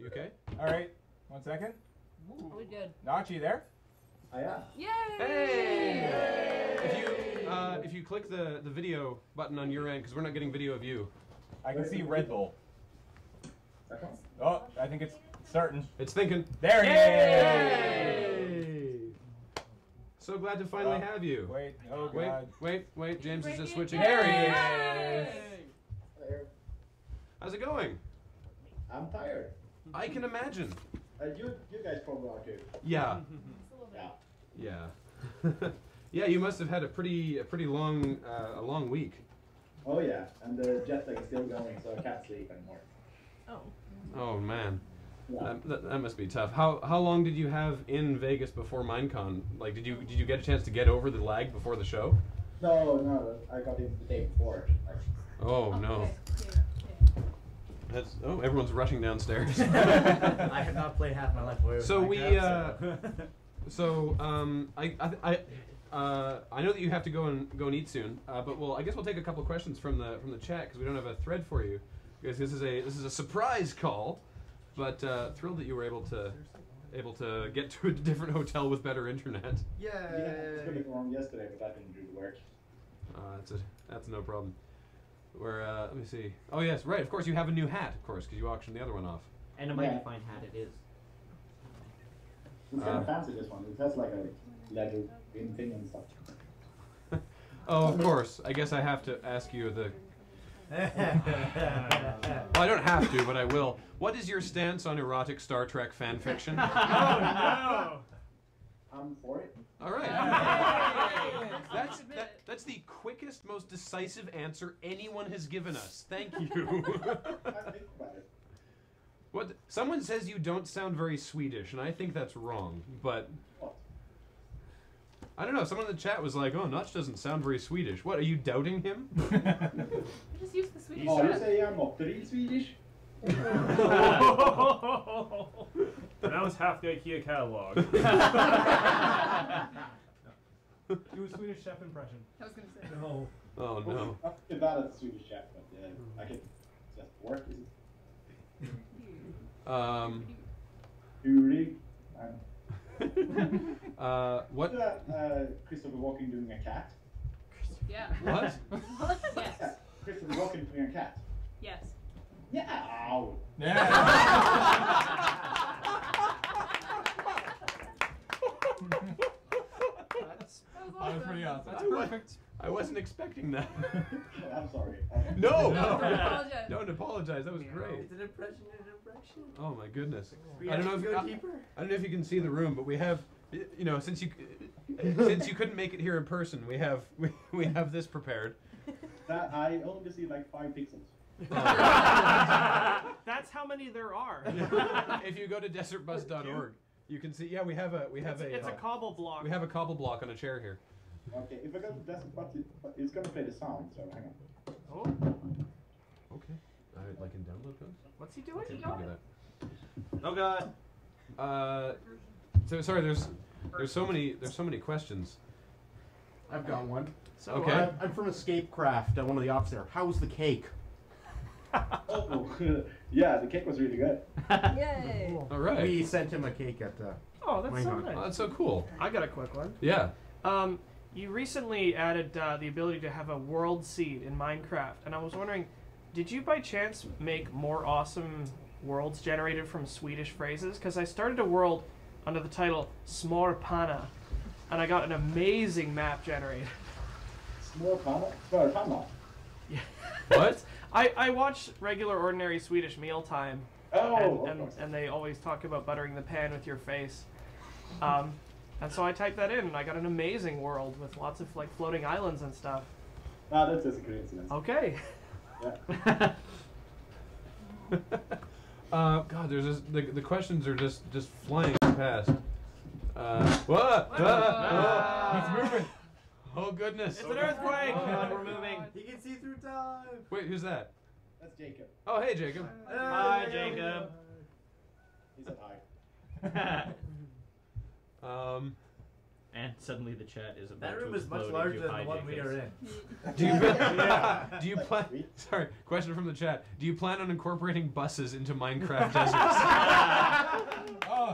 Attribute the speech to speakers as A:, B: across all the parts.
A: You okay?
B: All right, one second.
C: We good.
B: Notch, you there?
D: I am.
C: Yay!
A: Hey! If you uh, if you click the the video button on your end, because we're not getting video of you.
B: I can see Red Bull.
D: Second.
B: Oh, I think it's starting.
A: It's thinking.
B: There he
A: is! So glad to finally
B: Oh,
A: have you.
B: Wait, oh
A: Wait,
B: god.
A: wait, wait. James is just switching.
B: There he is.
D: There.
A: How's it going?
D: I'm tired.
A: I can imagine.
D: Uh, you, you guys probably are too.
A: Yeah,
D: Yeah.
A: yeah, yeah. You must have had a pretty a pretty long uh, a long week.
D: Oh yeah, and the jet lag is still going, so I can't sleep anymore.
C: Oh.
A: Oh man.
D: Yeah.
A: That, that, that must be tough. How how long did you have in Vegas before Minecon? Like, did you did you get a chance to get over the lag before the show?
D: No, no, I got in the day before.
A: Oh no,
C: Okay.
A: That's oh everyone's rushing downstairs.
E: I have not played half my life away. with
A: So we,
E: Minecraft, so-
A: so um, I I. I uh, I know that you have to go and go and eat soon, uh, but we'll I guess we'll take a couple questions from the from the chat because we don't have a thread for you because this is a this is a surprise call, but uh, thrilled that you were able to able to get to a different hotel with better internet.
D: Yeah, I took it wrong yesterday, but that didn't do the work.
A: Uh, that's a that's no problem. Where uh, let me see. Oh yes, right. Of course, you have a new hat, of course, because you auctioned the other one off.
E: and a mighty
D: Yeah.
E: fine hat it is.
D: It's kind
A: Uh.
D: of fancy this one. It has like a leather green thing and stuff.
A: Oh, of course. I guess I have to ask you the. Well, I don't have to, but I will. What is your stance on erotic Star Trek fan fiction?
F: Oh no!
D: I'm for it.
A: All right. That's that, that's the quickest, most decisive answer anyone has given us. Thank you.
D: I think about it.
A: what? Someone says you don't sound very Swedish, and I think that's wrong. But I don't know. Someone in the chat was like, "Oh, Notch doesn't sound very Swedish." What? Are you doubting him?
C: Just use the Swedish.
D: Oh, you
C: accent.
D: say I'm not real Swedish?
F: no! that was half the IKEA catalog.
G: Do a Swedish chef impression.
C: I was gonna say.
G: No.
A: Oh no.
D: I'm not too bad Swedish chef, but uh, I can just work. Is it?
A: Um.
D: Uri. Um,
A: uh. What?
D: uh, uh, Christopher Walken doing a cat.
C: Yeah.
A: What?
C: yes.
D: Christopher Walken doing a cat.
C: Yes.
D: Yeah. Ow.
G: That's,
C: That was
G: that was pretty awesome. That's perfect.
A: I wasn't expecting that.
D: I'm sorry. Okay.
A: No.
C: No, don't apologize.
A: That was great.
E: It's an impression, an impression.
A: Oh my goodness.
E: We
A: I don't know if you, I. I don't know if you can see the room, but we have, you know, since you since you couldn't make it here in person, we have we, we have this prepared.
D: That I only see like five pixels.
F: That's how many there are.
A: if you go to desertbus.org, you can see. Yeah, we have a we have
F: it's,
A: a
F: it's a
A: uh,
F: cobble block.
A: we have a cobble block on a chair here.
D: Okay, if I go to desert, but it, but it's gonna play the sound. So hang on.
F: Oh,
A: Okay. I like in download codes.
F: what's he doing?
A: Okay, we can do that.
E: Oh god.
A: Uh, so sorry. There's there's so many there's so many questions.
H: I've got one.
F: So,
A: Okay.
F: uh,
H: I'm, I'm from Escape Craft, uh, one of the ops there. How's the cake?
D: Oh, yeah, the cake was really good.
C: Yay.
A: All right.
H: We sent him a cake at. Uh,
F: oh, that's so nice.
A: Oh, that's so cool.
F: I got a quick one.
A: Yeah.
F: Um, you recently added uh, the ability to have a world seed in Minecraft, and I was wondering, did you by chance make more awesome worlds generated from Swedish phrases? Because I started a world under the title Smorpana, and I got an amazing map generated.
D: Small panna. Small panna.
A: What?
F: I, I watch regular ordinary Swedish mealtime,
D: Oh,
F: and, and, and they always talk about buttering the pan with your face. Um, and so I typed that in, and I got an amazing world with lots of like floating islands and stuff.
D: Ah, that's just a coincidence.
F: Okay.
D: Yeah.
A: Uh, God, there's just, the the questions are just just flying past. Uh, what?
F: Ah.
B: He's moving.
A: Oh goodness!
F: It's an earthquake!
E: Oh god, we're moving. He can see through time.
A: Wait, who's that?
D: That's Jacob.
A: Oh, hey, Jacob.
E: Hi, Jacob.
D: He said hi.
A: Um,
E: And suddenly the chat is about
I: That
E: to
I: is much
E: explode
I: larger
E: into
I: than the one we
E: hijackers.
I: are in.
A: Do you
I: Yeah.
A: do you plan? Sorry, question from the chat. Do you plan on incorporating buses into Minecraft deserts?
G: Oh,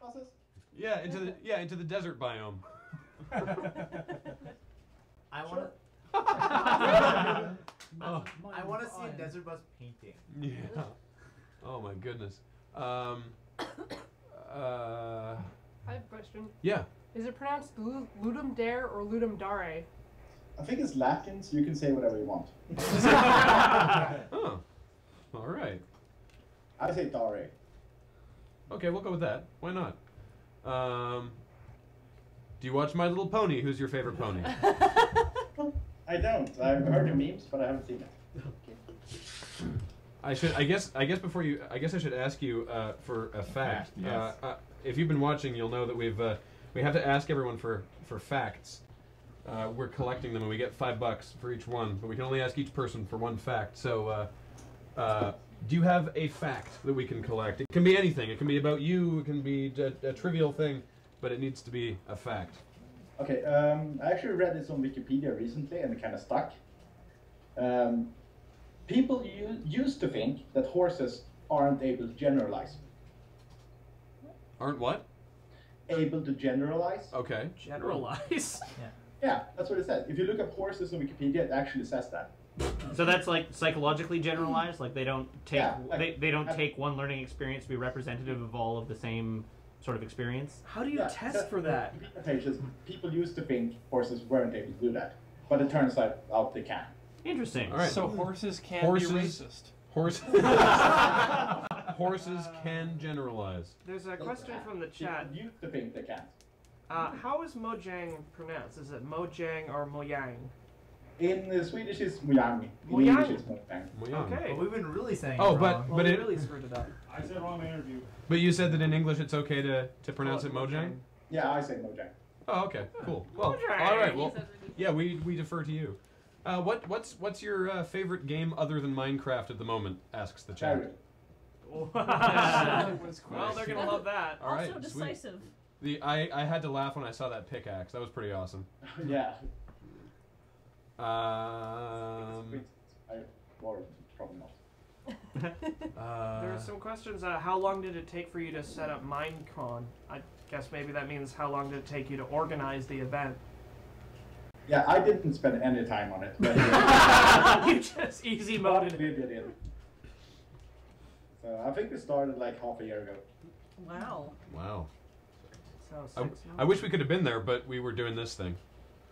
D: Buses?
A: yeah, into the yeah into the desert biome.
I: I want
A: Oh.
I: I want to see a desert bus painting.
A: Yeah. Oh my goodness. Um. Uh.
C: I have a question.
A: Yeah.
C: Is it pronounced Lu- Ludum Dare or Ludum Dare?
D: I think it's Latin, so you can say whatever you want.
A: Oh. All right.
D: I say Dare.
A: Okay, we'll go with that. Why not? Um. Do you watch My Little Pony? Who's your favorite pony?
D: I don't. I've heard the memes, but I haven't seen it.
A: I should. I guess. I guess before you. I guess I should ask you uh, for a fact.
B: Yes.
A: Uh, uh, if you've been watching, you'll know that we've. We have to ask everyone for for facts. Uh, we're collecting them, and we get five bucks for each one. But we can only ask each person for one fact. So, uh, uh, do you have a fact that we can collect? It can be anything. It can be about you. It can be a, a trivial thing, but it needs to be a fact.
D: Okay, um, I actually read this on Wikipedia recently and it kind of stuck. Um, people used to think that horses aren't able to generalize.
A: Aren't what?
D: Able to generalize?
A: Okay.
F: Generalize.
D: Yeah, Yeah, that's what it says. If you look up horses on Wikipedia, it actually says that.
E: So that's like psychologically generalized. Like they don't take
D: Yeah, like-
E: they, they don't take one learning experience to be representative of all of the same sort of experience.
F: How do you
D: Yeah,
F: test
D: that-
F: for that?
D: Pages, people used to think horses weren't able to do that, but it turns out, out they can.
E: Interesting.
A: All right.
G: so horses can
A: Horses-
G: be racist.
A: Horse. Horses can generalize.
F: There's a question from the chat.
D: People used to think they can't.
F: Uh, how is Mojang pronounced? Is it Mojang or Mojang?
D: In uh, Swedish, it's mojang. In
F: Mojang?
D: English, it's mojang.
A: Mojang.
F: Okay.
I: But we've been really saying.
A: Oh,
I: it
A: but-
I: wrong.
F: Well,
A: but
F: we
A: it-
F: really screwed it up.
G: I said wrong in the interview.
A: But you said that in English it's okay to, to pronounce it
F: Call
A: Mojang?
D: Yeah, I say mojang.
A: Oh, okay, cool. Well,
F: Mojang.
A: all right. Well, yeah, we, we defer to you. Uh, what what's what's your uh, favorite game other than Minecraft at the moment? Asks the chat.
D: Cherry.
F: well, they're gonna love that.
A: All right,
J: also
A: sweet.
J: decisive.
A: The I, I had to laugh when I saw that pickaxe. That was pretty awesome.
D: yeah.
A: Um,
D: I, or probably not.
A: uh,
F: There are some questions. Uh, how long did it take for you to set up Minecon? I guess maybe that means how long did it take you to organize the event?
D: Yeah, I didn't spend any time on it. But
F: you just easy
D: But
F: moded.
D: it. So I think we started like half a year ago.
J: Wow.
A: wow.
F: So
A: I, I wish we could have been there, but we were doing this thing.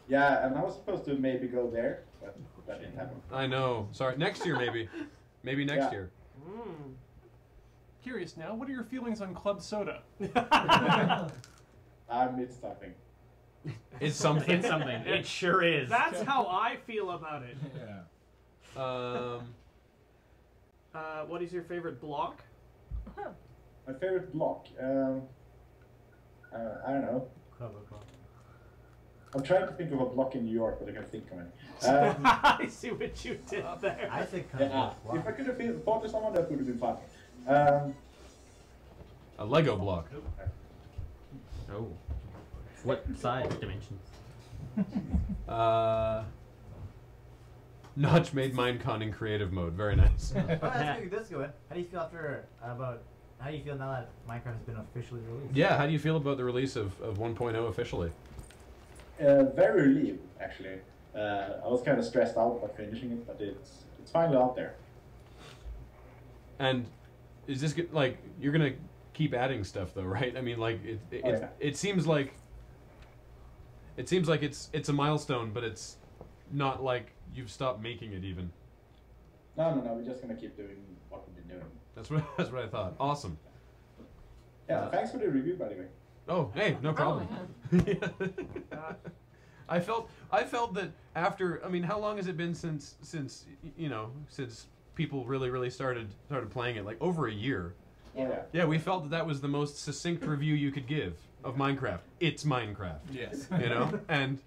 D: Yeah, and I was supposed to maybe go there, but that didn't happen.
A: I know. Sorry. Next year, maybe. Maybe next
D: Yeah.
A: year.
F: Mm.
G: Curious now, what are your feelings on club soda?
D: I missed something.
A: It's something.
E: It's something. It sure is.
F: That's how I feel about it.
G: Yeah.
A: Um,
F: Uh, what is your favorite block?
D: My favorite block. Um, uh, I don't know. I'm trying to think of a block in New York, but I can't think of it. Um,
F: I see what you did there.
I: I think.
D: yeah, if I could have been- thought of someone, that would have been fun. Um,
A: a Lego block. Oh.
E: what size dimensions?
A: Uh, Notch made Minecon in creative mode. Very nice.
I: Well, that's good. How do you feel after about? How do you feel now that Minecraft has been officially released?
A: yeah, how do you feel about the release of, of 1.0 officially?
D: uh, very relieved, actually. Uh, I was kind of stressed out about finishing it, but it's it's finally out there.
A: And is this good, like you're gonna keep adding stuff though, right? I mean, like it it,
D: Oh,
A: it,
D: yeah.
A: it seems like it seems like it's it's a milestone, but it's not like you've stopped making it even.
D: No, no, no. We're just gonna keep doing what we've been doing.
A: That's what that's what I thought. Awesome.
D: Yeah.
A: Uh,
D: thanks for the review, by the way.
A: Oh, hey, no problem.
F: Uh,
A: I felt I felt that after I mean, how long has it been since since you know since people really really started started playing it? Like over a year.
D: Oh, yeah.
A: Yeah, we felt that that was the most succinct review you could give of Minecraft. It's Minecraft.
G: Yes.
A: You know, and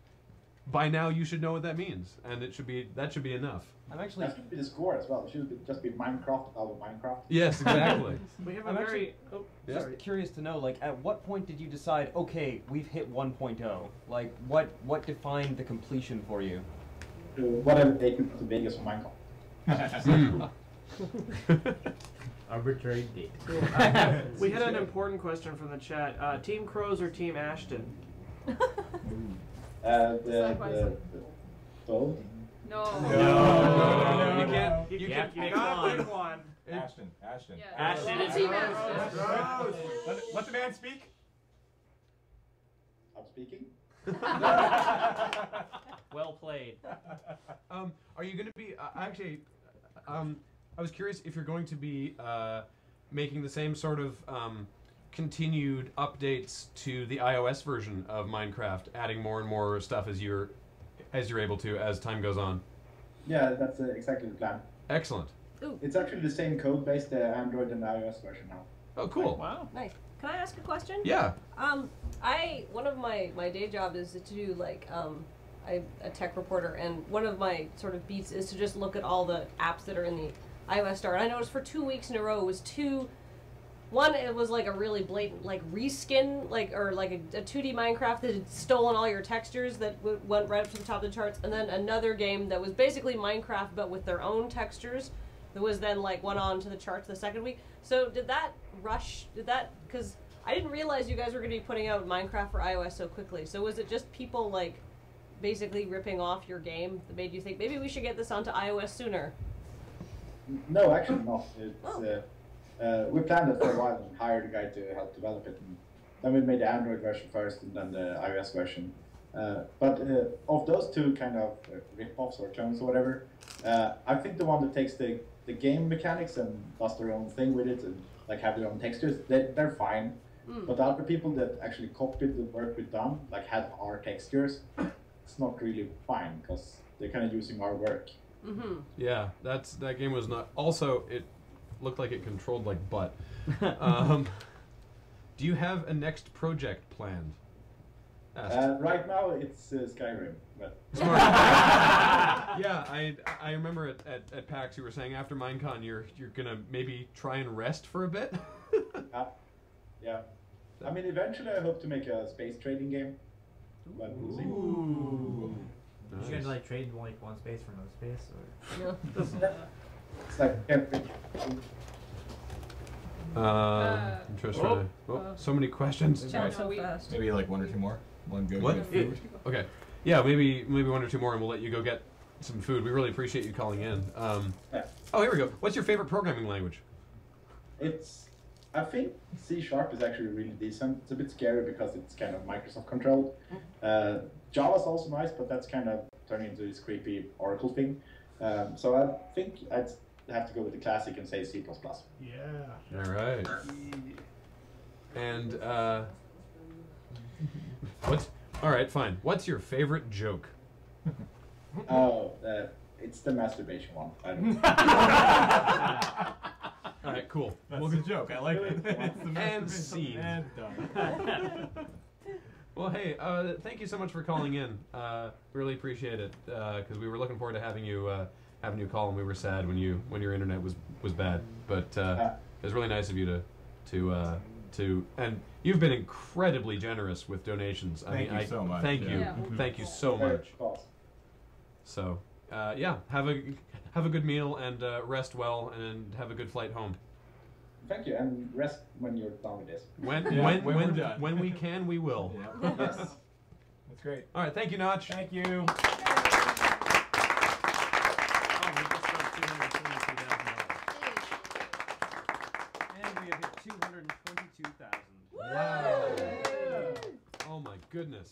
A: by now you should know what that means, and it should be that should be enough.
J: I'm actually.
D: That should be the score as well. It should just be Minecraft out of Minecraft.
A: Yes, exactly.
F: We have a
J: I'm
F: very.
J: actually
F: oh,
A: Yeah.
J: Just curious to know, like, at what point did you decide, okay, we've hit 1.0? Like, what what defined the completion for you?
D: Uh, whatever they can put to Vegas on Minecraft.
I: Arbitrary date.
F: We had an important question from the chat. Uh, team Crows or Team Ashton?
D: Uh, the,
C: Side
D: the,
C: side.
D: the both.
C: No.
B: No, no, no,
A: you can't.
F: You,
A: You
F: can,
A: can't.
F: you
E: pick
F: gotta
E: one.
F: pick one.
B: Ashton, Ashton.
C: Yeah.
F: Ashton.
C: Yeah, Team Ashton.
B: Let, let the man speak.
D: I'm speaking.
E: Well played.
A: Um, are you going to be uh, actually? Um, I was curious if you're going to be uh, making the same sort of um, continued updates to the iOS version of Minecraft, adding more and more stuff as you're as you're able to as time goes on.
D: Yeah, that's uh, exactly the plan.
A: Excellent.
D: It's actually the same code base, the Android and iOS version now.
A: Oh, cool.
G: Wow.
K: Nice. Can I ask a question?
A: Yeah.
K: Um, I one of my my day job is to do like um, I'm a tech reporter, and one of my sort of beats is to just look at all the apps that are in the iOS store. And I noticed for two weeks in a row it was two. One, it was like a really blatant like reskin, like or like a, a 2D Minecraft that had stolen all your textures that w- went right up to the top of the charts, and then another game that was basically Minecraft but with their own textures that was then like went on to the charts the second week. So did that rush? Did that because I didn't realize you guys were going to be putting out Minecraft for iOS so quickly. So was it just people like basically ripping off your game that made you think maybe we should get this onto iOS sooner?
D: No, actually not. It's,
K: Oh.
D: uh, uh, we planned it for a while and hired a guy to help develop it. And then we made the Android version first and then the iOS version. Uh, but uh, of those two kind of uh, rip-offs or clones or whatever, uh, I think the one that takes the, the game mechanics and does their own thing with it and like have their own textures, they, they're fine.
K: Mm.
D: But the other people that actually copied the work we've done, like had our textures, it's not really fine because they're kind of using our work.
K: Mm-hmm.
A: Yeah. That's that game was not. Also, it looked like it controlled like butt. um, do you have a next project planned?
D: Uh, right now it's uh, Skyrim, but
A: Smart. yeah, I I remember at, at, at PAX you were saying after Minecon you're you're gonna maybe try and rest for a bit.
D: uh, yeah. I mean, eventually I hope to make a space trading game. But we'll see.
I: You
A: Nice.
I: guys like trade like one space for no space, or
K: Yeah.
D: It's like every,
A: Uh,
C: Uh,
A: I'm just
F: oh,
A: trying to. Oh,
C: uh,
A: so many questions.
C: Chat
K: so.
B: Maybe like one or two more. One go
A: What?
B: get food.
A: Okay. Yeah, maybe maybe one or two more, and we'll let you go get some food. We really appreciate you calling in. Um,
D: Yeah.
A: oh, here we go. What's your favorite programming language?
D: it's. I think C sharp is actually really decent. It's a bit scary because it's kind of Microsoft controlled. Uh, Java's also nice, but that's kind of turning into this creepy Oracle thing. Um, so I think I'd have to go with the classic and say C++.
H: Plus Yeah.
A: All right. And uh, what's all right? Fine. What's your favorite joke?
D: Oh, uh, it's the masturbation one. I don't
A: All right, cool.
B: That's
A: We'll
B: the joke. I like it. It's the
A: And
B: masterpiece.
A: scene.
B: And done.
A: Well, hey, uh, thank you so much for calling in. Uh, really appreciate it because we were looking forward to having you uh, having you call, and we were sad when you when your internet was was bad. But uh, it was really nice of you to to uh, to and you've been incredibly generous with donations. I
B: Thank
A: mean,
B: you
A: I,
B: so much,
A: Thank
B: yeah.
A: you,
C: Yeah.
A: thank you so much. So uh, yeah, have a have a good meal and uh, rest well, and have a good flight home.
D: Thank you, and rest when you're done with this.
A: When
B: Yeah,
A: when
B: when
A: when
B: we're done.
A: when we can, we will.
B: Yeah.
D: Yes.
B: That's great.
A: All right, thank you, Notch.
B: Thank you.
F: Oh, we just broke 222,000
J: and we have hit 222,000.
A: Wow. Oh my goodness.